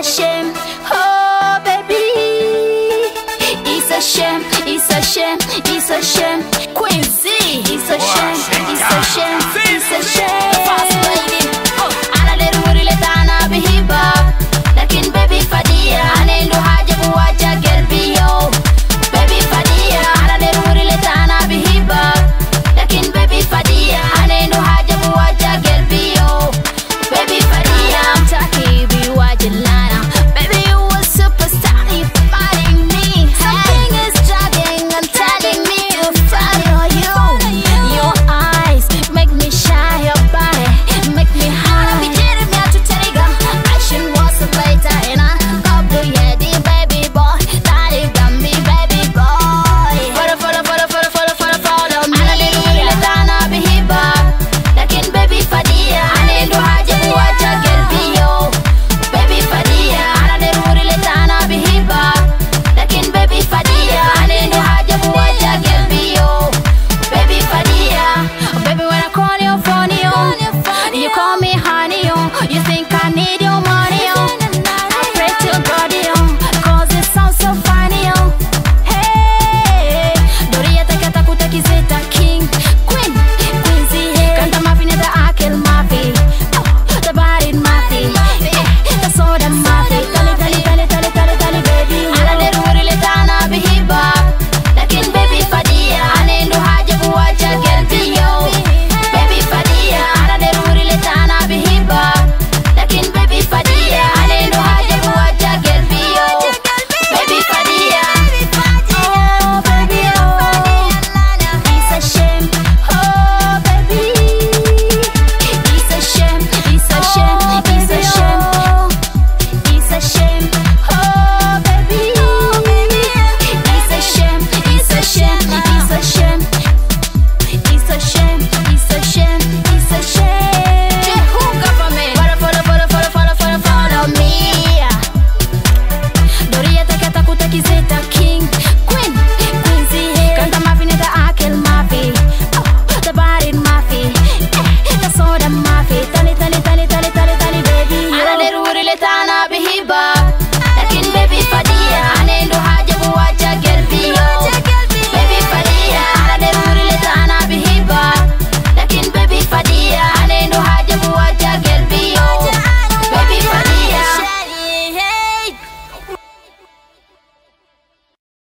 a shame. Oh, baby. It's a shame, it's a shame, it's a shame. Queen